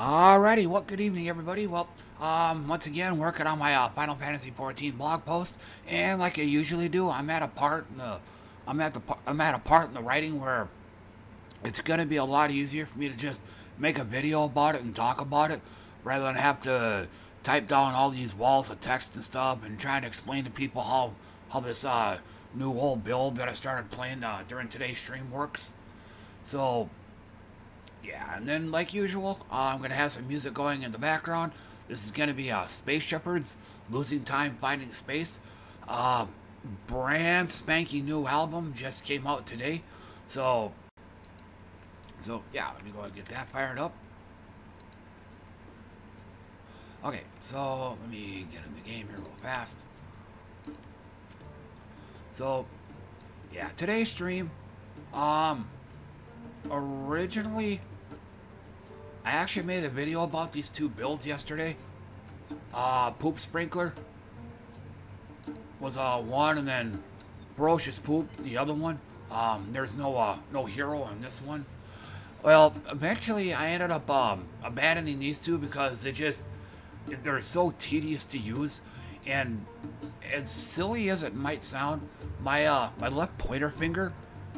Alrighty, well, good evening, everybody. Well, um, once again, working on my uh, Final Fantasy XIV blog post, and like I usually do, I'm at a part in the, I'm at the, I'm at a part in the writing where it's gonna be a lot easier for me to just make a video about it and talk about it, rather than have to type down all these walls of text and stuff and trying to explain to people how how this uh, new old build that I started playing uh, during today's stream works. So yeah, and then like usual, uh, I'm going to have some music going in the background. This is going to be uh, Space Shepherds, Losing Time Finding Space. Uh, brand spanking new album just came out today. So, so yeah, let me go and get that fired up. Okay, so let me get in the game here real fast. So, yeah, today's stream, um, originally I actually made a video about these two builds yesterday. Uh, Poop Sprinkler was uh, one, and then Ferocious Poop, the other one. Um, there's no uh, no hero on this one. Well, eventually I ended up um, abandoning these two because they just they're so tedious to use, and as silly as it might sound, my uh, my left pointer finger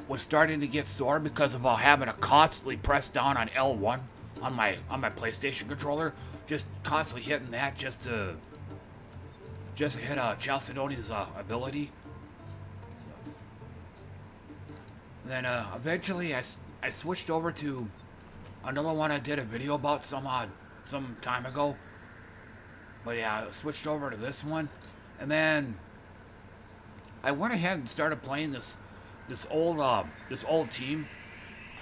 was starting to get sore because of uh, having to constantly press down on L1 on my on my PlayStation controller, just constantly hitting that just to just to hit uh, Chalcedonia's uh, ability. So. Then uh, eventually I, I switched over to another one I did a video about some uh, some time ago. But yeah, I switched over to this one, and then I went ahead and started playing this this old uh, this old team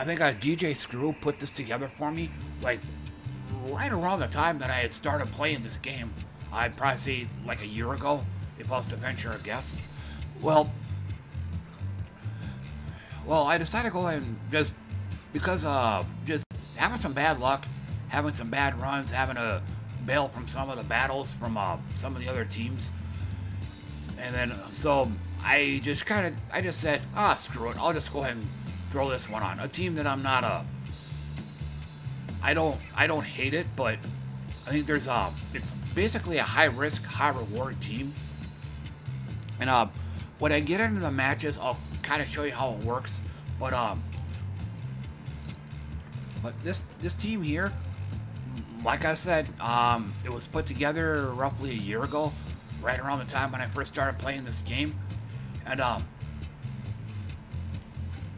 I think uh, DJ Screw put this together for me, like right around the time that I had started playing this game. I'd probably say like a year ago, if I was to venture a guess. Well, well, I decided to go ahead and just because uh, just having some bad luck, having some bad runs, having to bail from some of the battles from uh, some of the other teams, and then so I just kind of I just said, ah, screw it, I'll just go ahead and throw this one on. A team that I'm not a I don't I don't hate it, but I think there's a it's basically a high risk, high reward team. And uh when I get into the matches, I'll kind of show you how it works. But um but this this team here, like I said, um it was put together roughly a year ago, right around the time when I first started playing this game. And um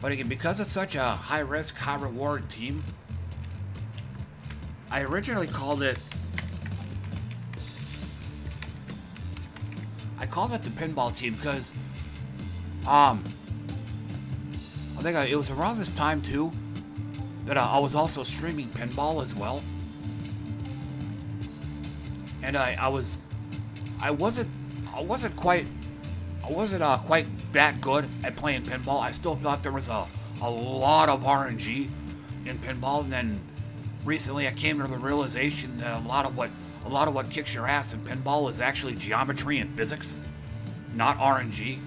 but again, because it's such a high risk, high reward team, I originally called it. I called it the pinball team because, um, I think I, it was around this time too that I, I was also streaming pinball as well, and I, I was, I wasn't, I wasn't quite, I wasn't uh, quite that good at playing pinball. I still thought there was a, a lot of RNG in pinball. And then recently I came to the realization that a lot of what a lot of what kicks your ass in pinball is actually geometry and physics, not RNG.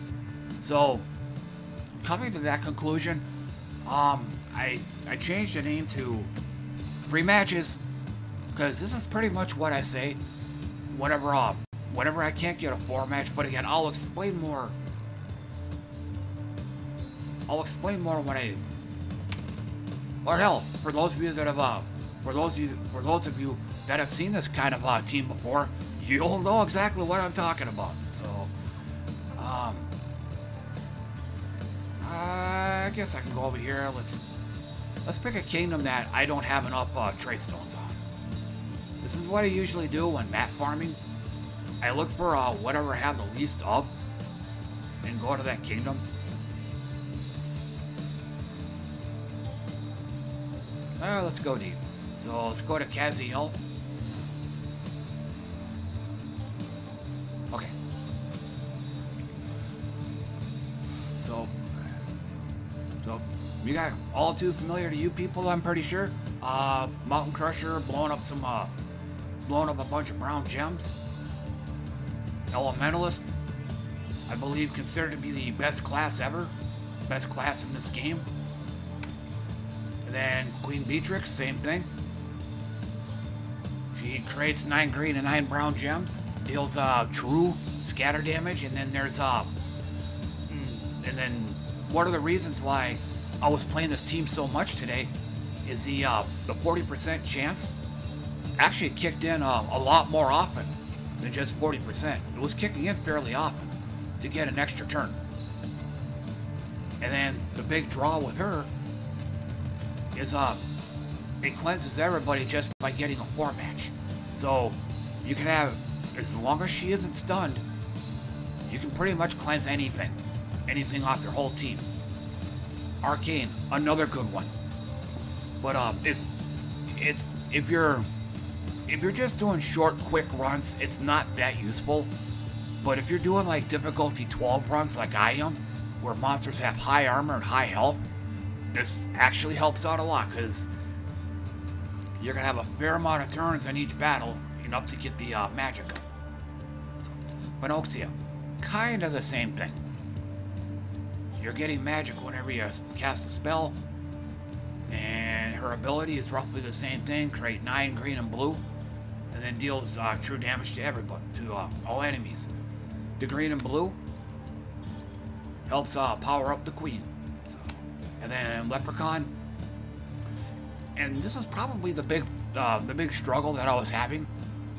So coming to that conclusion, um, I I changed the name to Free Matches because this is pretty much what I say whenever uh, whenever I can't get a four match. But again, I'll explain more I'll explain more when I... Or hell, for those of you that have, uh, for those of you, for those of you that have seen this kind of uh, team before, you'll know exactly what I'm talking about. So, um, I guess I can go over here. Let's let's pick a kingdom that I don't have enough uh, trade stones on. This is what I usually do when map farming. I look for uh, whatever I have the least of and go to that kingdom. Uh, let's go deep. So let's go to Khaziel. Okay. So, so you got all too familiar to you people, I'm pretty sure. Uh, Mountain Crusher blowing up some, uh, blowing up a bunch of brown gems. Elementalist, I believe considered to be the best class ever. Best class in this game. Then Queen Beatrix, same thing. She creates nine green and nine brown gems, deals uh, true scatter damage, and then there's uh, mm, and then one of the reasons why I was playing this team so much today is the uh, the 40% chance actually kicked in uh, a lot more often than just 40%. It was kicking in fairly often to get an extra turn. And then the big draw with her is uh, it cleanses everybody just by getting a war match. So you can have, as long as she isn't stunned, you can pretty much cleanse anything. Anything off your whole team. Arcane, another good one. But um, it, it's if you're if you're just doing short, quick runs, it's not that useful. But if you're doing like difficulty 12 runs like I am, where monsters have high armor and high health, this actually helps out a lot because you're gonna have a fair amount of turns in each battle, enough to get the uh, magic up. So, Venoxia, kind of the same thing. You're getting magic whenever you cast a spell, and her ability is roughly the same thing, create 9 green and blue, and then deals uh, true damage to everybody, to uh, all enemies. The green and blue helps uh, power up the queen. And then Leprechaun, and this is probably the big, uh, the big struggle that I was having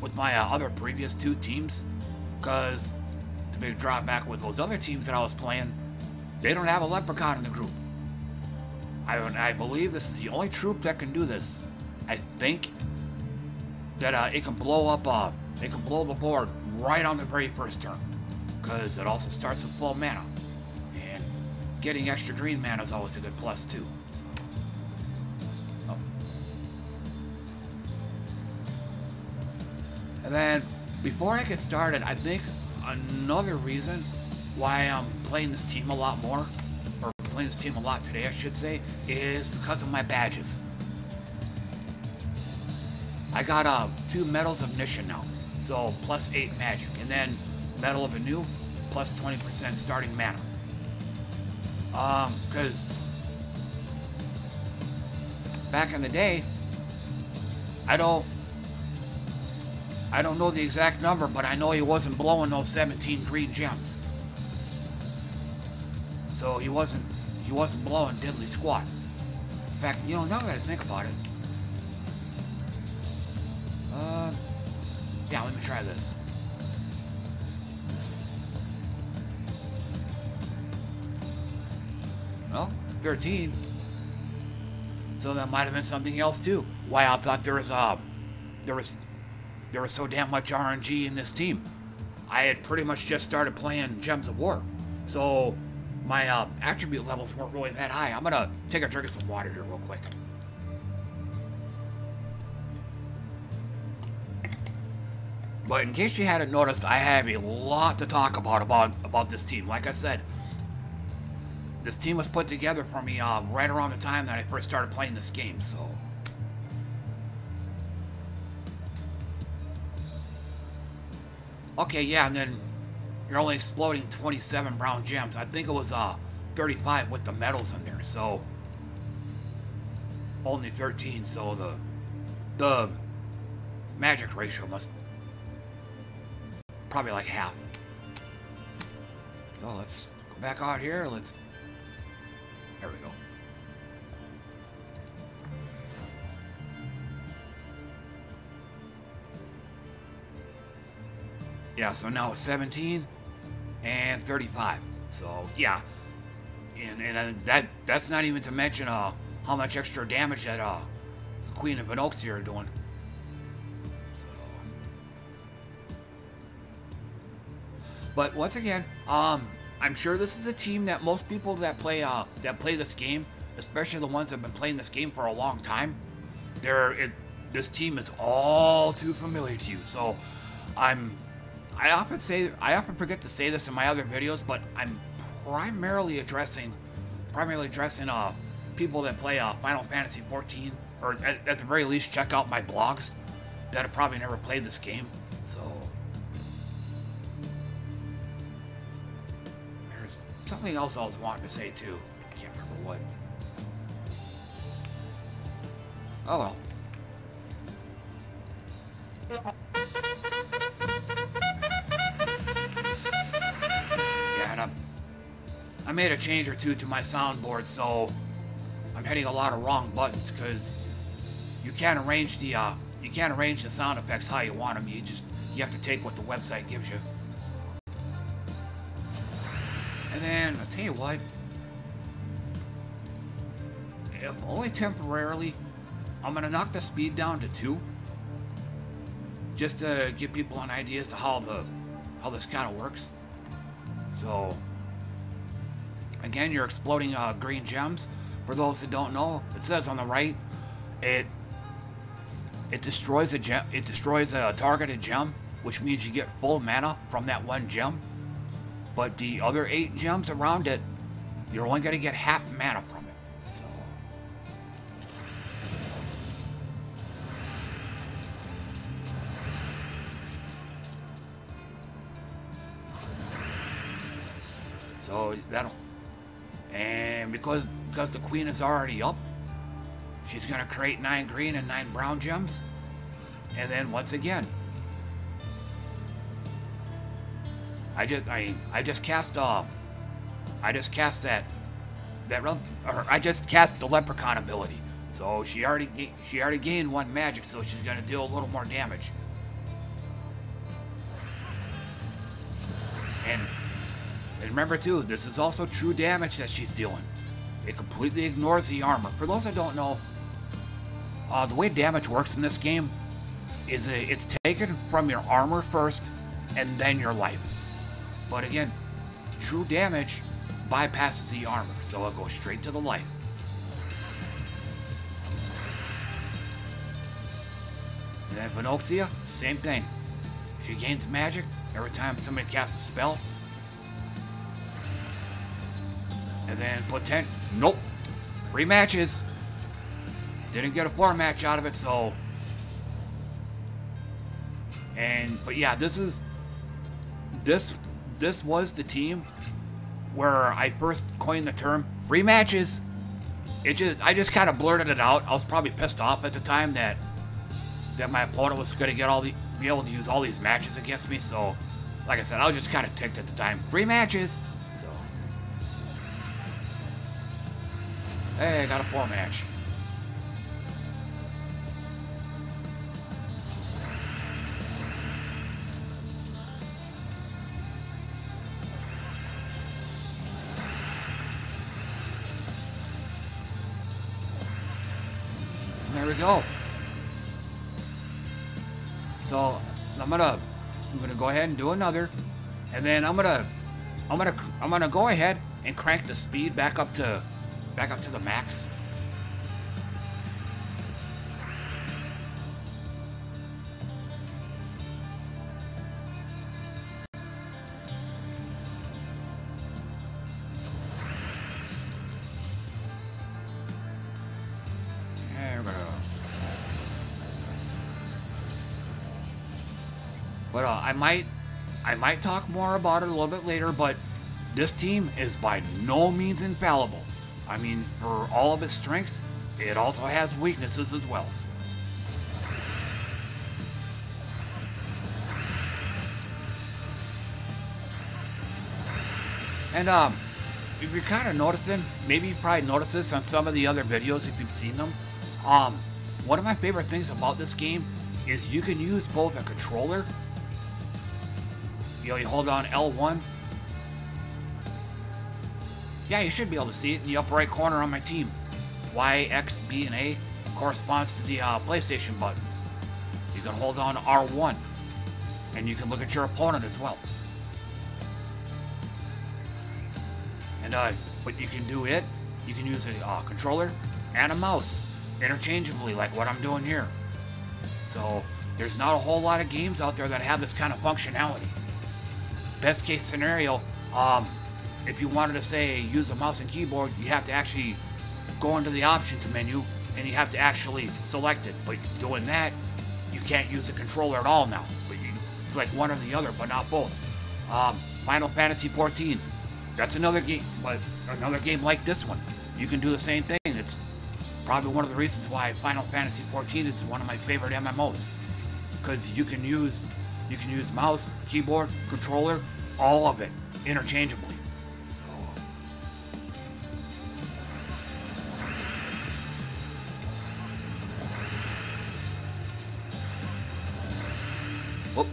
with my uh, other previous two teams, because the big drawback with those other teams that I was playing, they don't have a Leprechaun in the group. I, I believe this is the only troop that can do this. I think that uh, it can blow up, uh, it can blow the board right on the very first turn, because it also starts with full mana, getting extra green mana is always a good plus too. So. Oh. And then, before I get started, I think another reason why I'm playing this team a lot more or playing this team a lot today, I should say, is because of my badges. I got uh, two Medals of Nishan now, so plus 8 magic, and then Medal of Anu, plus 20% starting mana. Um, because back in the day, I don't I don't know the exact number, but I know he wasn't blowing those 17 green gems. So he wasn't he wasn't blowing diddly squat. In fact, you know, now that I think about it, uh, yeah, let me try this. 13. So that might have been something else too. Why I thought there was uh, there was there was so damn much RNG in this team. I had pretty much just started playing Gems of War. So my uh, attribute levels weren't really that high. I'm gonna take a drink of some water here real quick. But in case you hadn't noticed, I have a lot to talk about about, about this team. Like I said, this team was put together for me uh, right around the time that I first started playing this game, so... Okay, yeah, and then you're only exploding 27 brown gems. I think it was uh 35 with the medals in there, so only 13, so the the magic ratio must probably like half. So let's go back out here. Let's there we go. Yeah, so now it's 17 and 35. So yeah, and and uh, that that's not even to mention uh how much extra damage that uh the Queen of Inoxia are doing. So, but once again, um, I'm sure this is a team that most people that play uh that play this game, especially the ones that have been playing this game for a long time, they're it, this team is all too familiar to you. So I'm I often say, I often forget to say this in my other videos, but I'm primarily addressing, primarily addressing uh, people that play uh, Final Fantasy 14, or at, at the very least check out my blogs that have probably never played this game. So something else I was wanting to say too. I can't remember what. Oh well. Yeah, and I, I made a change or two to my soundboard, so I'm hitting a lot of wrong buttons because you can't arrange the uh, you can't arrange the sound effects how you want them. You just you have to take what the website gives you. And then I'll tell you what, if only temporarily, I'm gonna knock the speed down to two, just to give people an idea as to how the how this kind of works. So again, you're exploding uh, green gems. For those that don't know, it says on the right, it it destroys a gem. It destroys a targeted gem, which means you get full mana from that one gem. But the other eight gems around it, you're only gonna get half mana from it. So. So that'll and because because the queen is already up, she's gonna create nine green and nine brown gems. And then once again, I just I I just cast uh I just cast that that or I just cast the leprechaun ability. So she already she already gained one magic, so she's gonna deal a little more damage. And and remember too, this is also true damage that she's dealing. It completely ignores the armor. For those that don't know, uh, the way damage works in this game is it's taken from your armor first and then your life. But again, true damage bypasses the armor, so it goes straight to the life. And then Venoxia, same thing. She gains magic every time somebody casts a spell. And then potent. Nope. Free matches. Didn't get a four match out of it, so. And but yeah, this is this this was the team where I first coined the term free matches. It just I just kind of blurted it out. I was probably pissed off at the time that that my opponent was going to get all the be able to use all these matches against me. So, like I said, I was just kind of ticked at the time. Free matches. So, Hey, I got a four match. Go. So I'm gonna I'm gonna go ahead and do another, and then I'm gonna I'm gonna I'm gonna go ahead and crank the speed back up to back up to the max. Might, I might talk more about it a little bit later. But this team is by no means infallible. I mean, for all of its strengths, it also has weaknesses as well. And um, if you're kind of noticing, maybe you've probably noticed this on some of the other videos if you've seen them. Um, one of my favorite things about this game is you can use both a controller. You know, you hold on L1 yeah, you should be able to see it in the upper right corner on my team. Y, X, B, and A corresponds to the uh, PlayStation buttons. You can hold on R1, and you can look at your opponent as well. And uh, but you can do it. You can use a uh, controller and a mouse interchangeably, like what I'm doing here. So there's not a whole lot of games out there that have this kind of functionality. Best case scenario, um, if you wanted to say use a mouse and keyboard, you have to actually go into the options menu and you have to actually select it. But doing that, you can't use a controller at all now. But you, it's like one or the other, but not both. Um, Final Fantasy 14. That's another game, but another game like this one. You can do the same thing. It's probably one of the reasons why Final Fantasy 14 is one of my favorite MMOs. because you can use you can use mouse, keyboard, controller, all of it interchangeably. So. Oh. Whoop.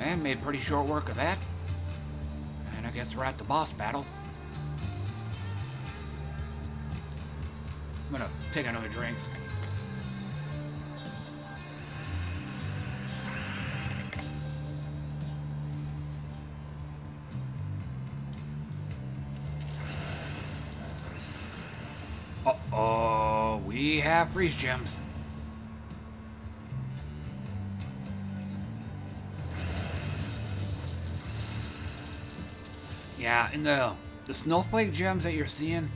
And made pretty short work of that. And I guess we're at the boss battle. I'm gonna take another drink. Freeze gems. Yeah, and the the snowflake gems that you're seeing,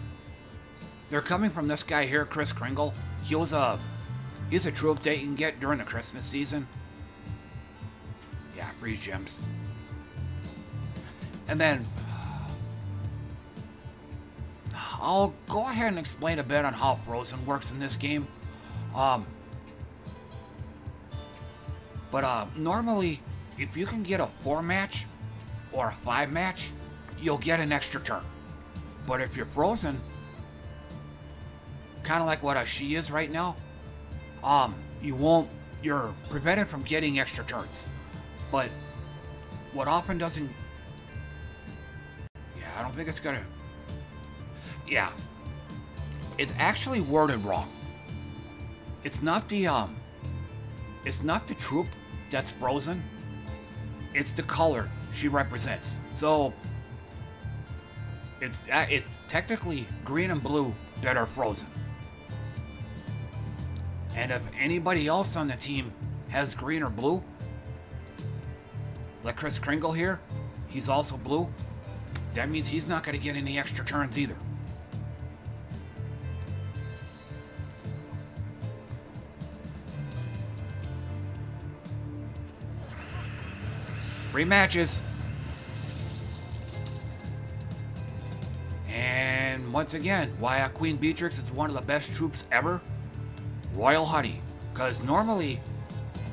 they're coming from this guy here, Chris Kringle. He was a he's a troop that you can get during the Christmas season. Yeah, freeze gems. And then I'll go ahead and explain a bit on how Frozen works in this game. Um, but uh, normally, if you can get a four match or a five match, you'll get an extra turn. But if you're frozen, kind of like what a she is right now, um, you won't. You're prevented from getting extra turns. But what often doesn't. Yeah, I don't think it's gonna. Yeah. It's actually worded wrong. It's not the um. It's not the troop that's frozen. It's the color she represents. So it's uh, it's technically green and blue that are frozen. And if anybody else on the team has green or blue, like Chris Kringle here, he's also blue, that means he's not going to get any extra turns either. Rematches. And once again, why a Queen Beatrix is one of the best troops ever? Royal Honey. Because normally,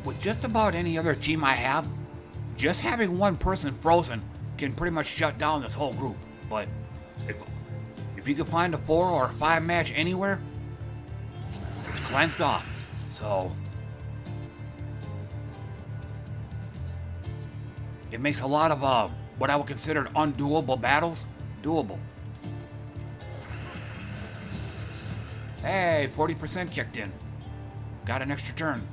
with just about any other team I have, just having one person frozen can pretty much shut down this whole group. But if if you can find a four or five match anywhere, it's cleansed off. So it makes a lot of uh, what I would consider undoable battles doable. Hey, 40% kicked in. Got an extra turn.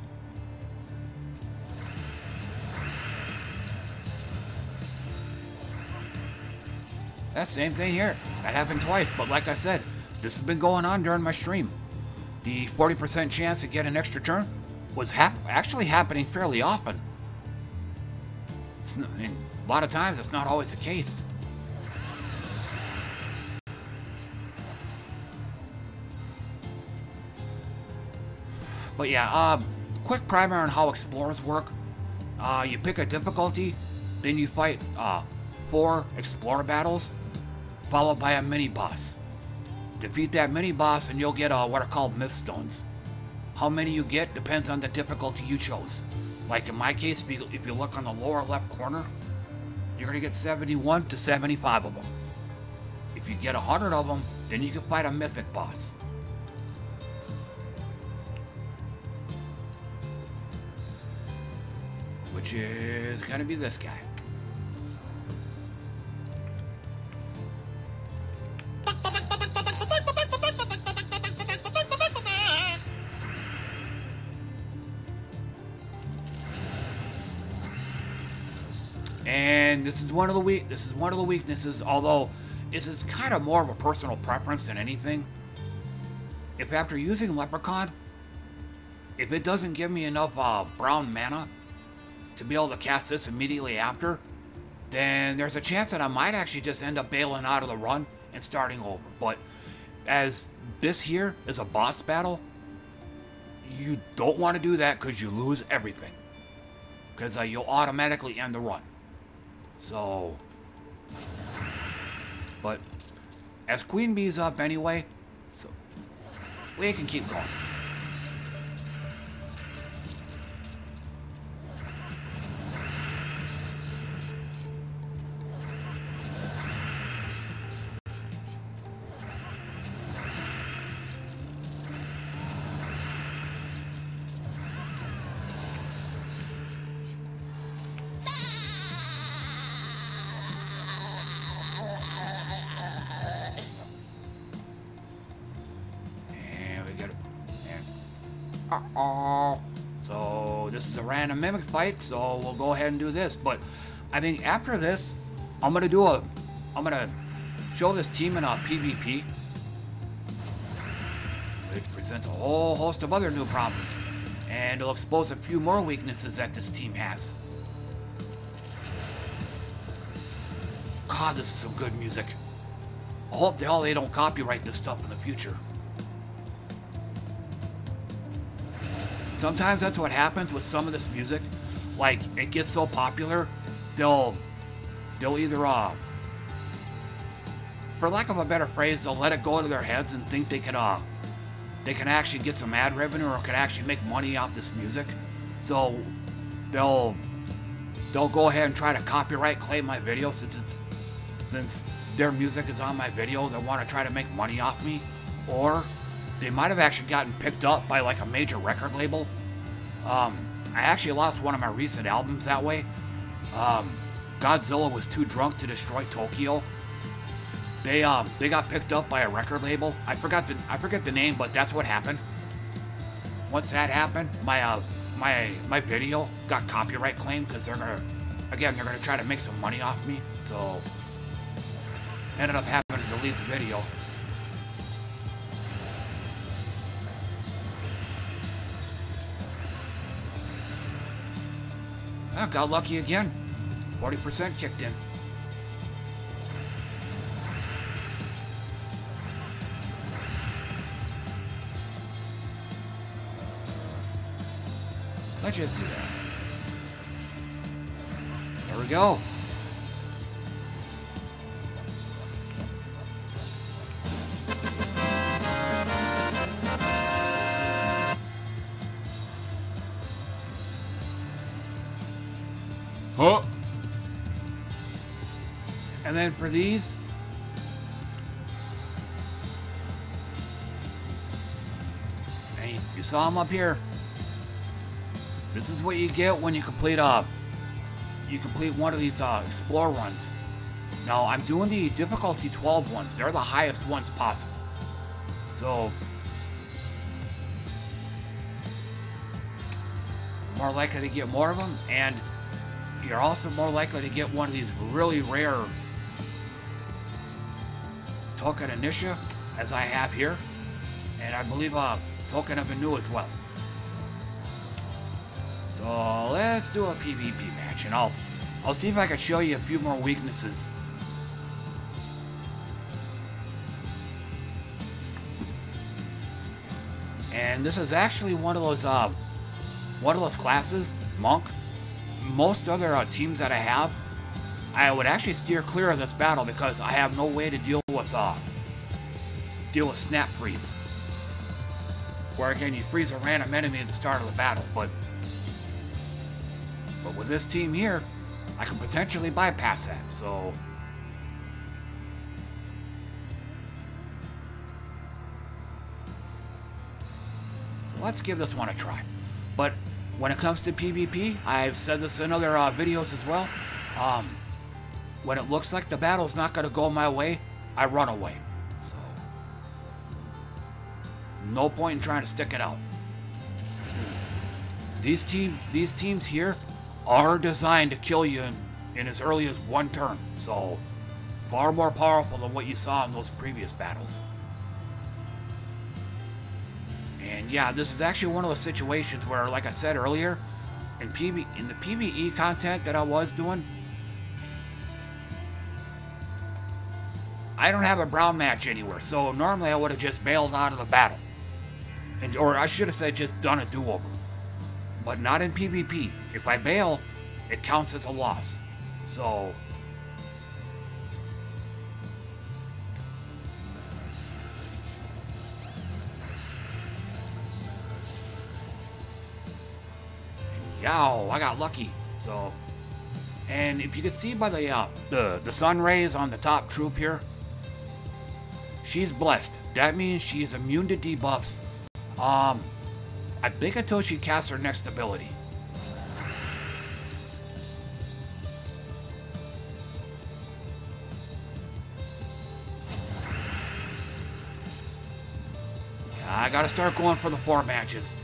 That same thing here. That happened twice, but like I said, this has been going on during my stream. The 40% chance to get an extra turn was actually happening fairly often. Not, I mean, a lot of times it's not always the case. But yeah, um, quick primer on how explorers work. Uh, you pick a difficulty, then you fight uh, four explorer battles, followed by a mini boss. Defeat that mini boss and you'll get uh, what are called myth stones. How many you get depends on the difficulty you chose. Like in my case, if you, if you look on the lower left corner, you're gonna get 71 to 75 of them. If you get 100 of them, then you can fight a mythic boss. which is going to be this guy. One of the weak this is one of the weaknesses, although this is kind of more of a personal preference than anything. If after using Leprechaun, if it doesn't give me enough uh, brown mana, to be able to cast this immediately after, then there's a chance that I might actually just end up bailing out of the run and starting over. But as this here is a boss battle, you don't want to do that because you lose everything. Because uh, you'll automatically end the run. So, but as Queen Bee's up anyway, so we can keep going. Mimic fight, so we'll go ahead and do this. But I think after this, I'm gonna do a, I'm gonna show this team in a PvP, which presents a whole host of other new problems, and it'll expose a few more weaknesses that this team has. God, this is some good music. I hope the hell they don't copyright this stuff in the future. Sometimes that's what happens with some of this music. Like, it gets so popular, they'll, they'll either, uh, for lack of a better phrase, they'll let it go to their heads and think they can, uh, they can actually get some ad revenue or can actually make money off this music. So, they'll, they'll go ahead and try to copyright claim my video since it's, since their music is on my video. They want to try to make money off me. Or, they might have actually gotten picked up by like a major record label. Um, I actually lost one of my recent albums that way. Um, Godzilla was too drunk to destroy Tokyo. They um they got picked up by a record label. I forgot the I forget the name, but that's what happened. Once that happened, my uh my my video got copyright claimed because they're gonna again they're gonna try to make some money off me. So ended up having to delete the video. Oh, got lucky again. 40% kicked in. Let's just do that. There we go. Then for these, hey, you saw them up here. This is what you get when you complete a, uh, you complete one of these uh, explore runs. Now, I'm doing the difficulty 12 ones. They're the highest ones possible. So, more likely to get more of them, and you're also more likely to get one of these really rare Token Initia, as I have here. And I believe a Token of new as well. So, so let's do a PvP match, and I'll I'll see if I can show you a few more weaknesses. And this is actually one of those uh, one of those classes, Monk, most other uh, teams that I have, I would actually steer clear of this battle because I have no way to deal with uh, deal with snap freeze. Where again you freeze a random enemy at the start of the battle, but but with this team here, I can potentially bypass that. So So let's give this one a try. But when it comes to PvP, I've said this in other uh, videos as well. Um, when it looks like the battle's not going to go my way, I run away. So, no point in trying to stick it out. These team, these teams here are designed to kill you in, in as early as one turn. So, far more powerful than what you saw in those previous battles. And yeah, this is actually one of those situations where, like I said earlier, in in the PVE content that I was doing, I don't have a brown match anywhere, so normally I would have just bailed out of the battle. And, or I should have said just done a do-over. But not in PvP. If I bail, it counts as a loss. So... Yow, I got lucky. So, and if you can see by the uh, the the sun rays on the top troop here, she's blessed. That means she is immune to debuffs. Um, I think until she casts her next ability. I gotta start going for the four matches.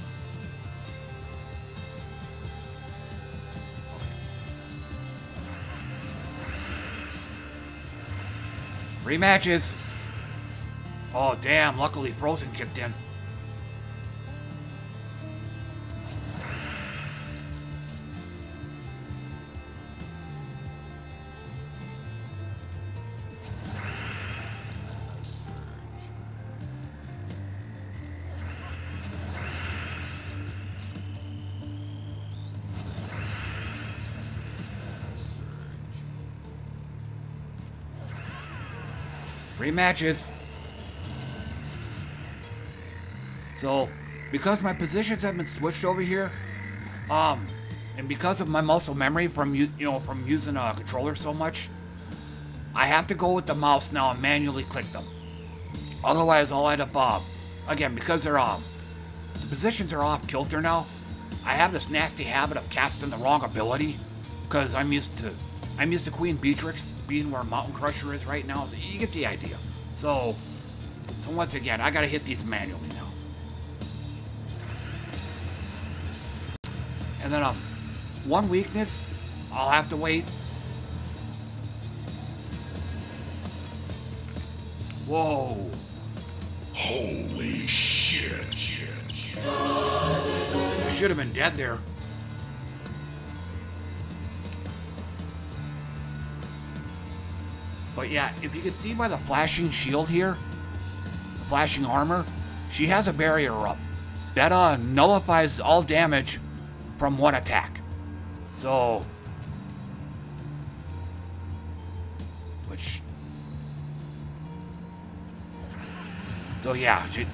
Three matches. Oh, damn. Luckily, Frozen kicked in. Three So, because my positions have been switched over here, um, and because of my muscle memory from you, know, from using a controller so much, I have to go with the mouse now and manually click them. Otherwise, I'll end up, uh, again, because they're, um, the positions are off kilter now, I have this nasty habit of casting the wrong ability, because I'm used to, I'm used to Queen Beatrix, being where Mountain Crusher is right now. So you get the idea. So, so once again, I gotta hit these manually now. And then, um, one weakness, I'll have to wait. Whoa. Holy shit. I should have been dead there. But yeah, if you can see by the flashing shield here, the flashing armor, she has a barrier up. That uh, nullifies all damage from one attack. So, which, so yeah, she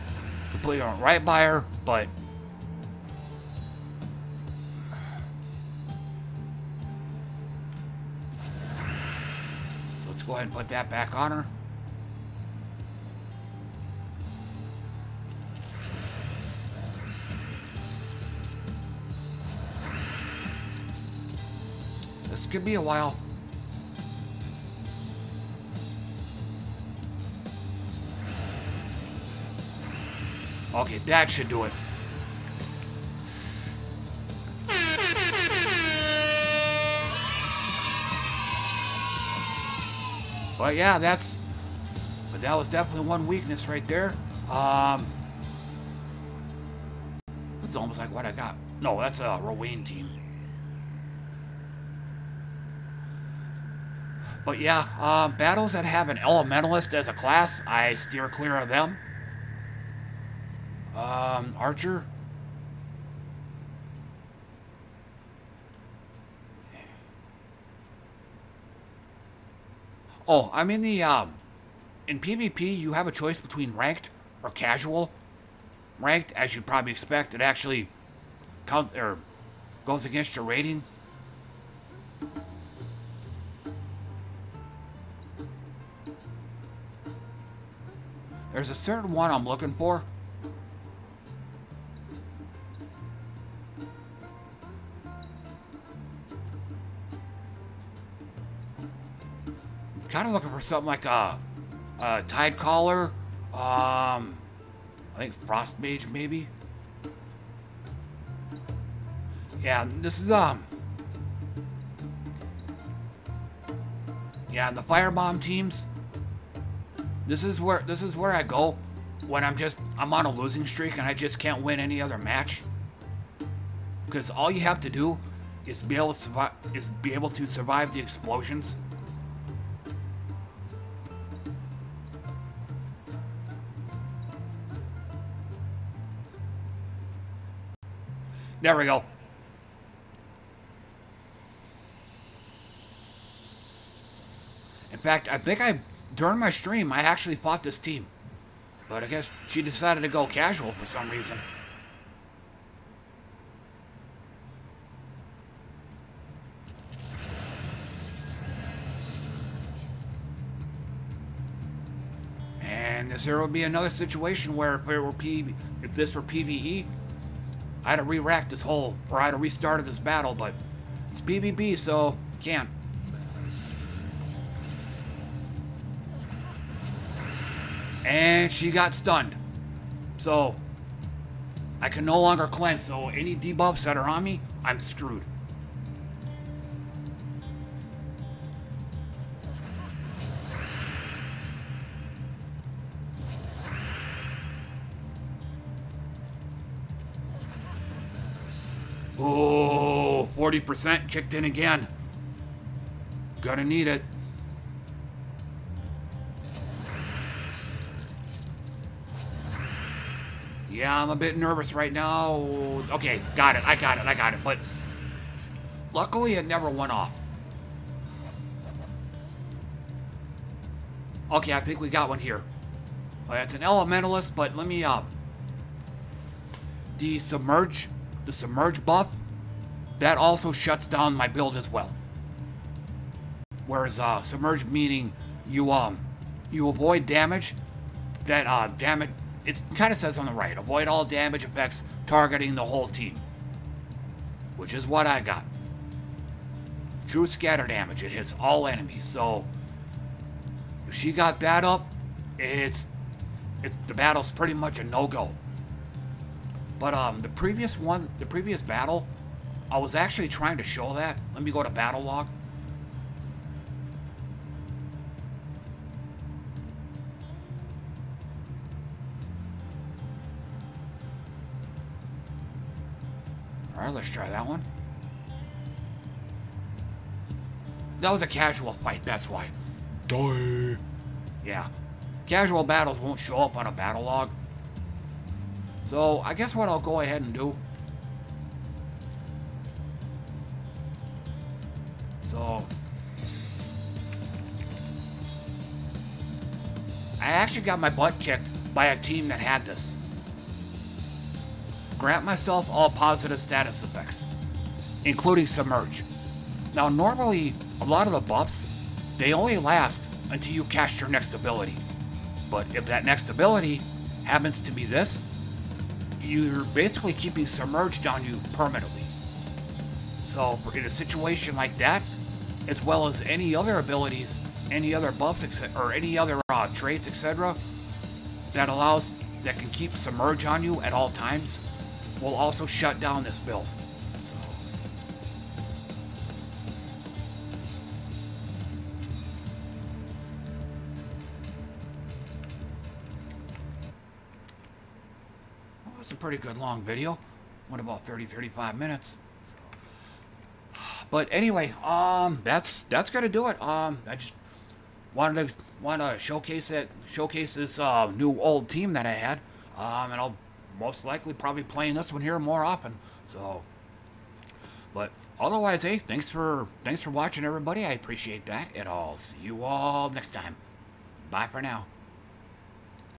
completely went right by her, but so let's go ahead and put that back on her. This could be a while. Okay, that should do it. But yeah, that's, but that was definitely one weakness right there. Um, it's almost like what I got. No, that's a Rowan team. But yeah, um, battles that have an elementalist as a class, I steer clear of them. Um, Archer, Oh, I'm in the, um, in PvP, you have a choice between ranked or casual. Ranked, as you'd probably expect, it actually count, or goes against your rating. There's a certain one I'm looking for. kind of looking for something like a, a Tide Caller. Um, I think Frost Mage, maybe. Yeah, this is, um... Yeah, the Firebomb teams. This is where, this is where I go when I'm just, I'm on a losing streak and I just can't win any other match. Because all you have to do is be able to survive, is be able to survive the explosions. There we go. In fact, I think I, during my stream, I actually fought this team. But I guess she decided to go casual for some reason. And this here would be another situation where if, it were if this were PvE, I'd have re-racked this whole, or I'd have restarted this battle, but it's PvP, so can't. And she got stunned. So, I can no longer cleanse, so any debuffs that are on me, I'm screwed. Oh, 40% kicked in again. Gonna need it. Yeah, I'm a bit nervous right now. Okay, got it, I got it, I got it. But luckily it never went off. Okay, I think we got one here. Uh, it's an elementalist, but let me, uh... The submerge, the submerge buff, that also shuts down my build as well. Whereas, uh, submerge meaning you, um, you avoid damage, that, uh, damage, it kind of says on the right, avoid all damage effects targeting the whole team. Which is what I got. True scatter damage, it hits all enemies, so if she got that up, it's it, the battle's pretty much a no-go. But um, the previous one, the previous battle, I was actually trying to show that. Let me go to battle log. All right, let's try that one. That was a casual fight, that's why. Die. Yeah. Casual battles won't show up on a battle log. So, I guess what I'll go ahead and do... So... I actually got my butt kicked by a team that had this. Grant myself all positive status effects, including Submerge. Now, normally, a lot of the buffs, they only last until you cast your next ability. But if that next ability happens to be this, you're basically keeping Submerged on you permanently. So, in a situation like that, as well as any other abilities, any other buffs, or any other uh, traits, etc., that allows, that can keep Submerge on you at all times, will also shut down this build. So. Well, that's a pretty good long video. Went about 30, 35 minutes. But anyway, um, that's that's gonna do it. Um, I just wanted to want to showcase it, showcase this uh, new old team that I had. Um, and I'll most likely probably playing this one here more often. So, but otherwise, hey, thanks for thanks for watching, everybody. I appreciate that, and I'll see you all next time. Bye for now.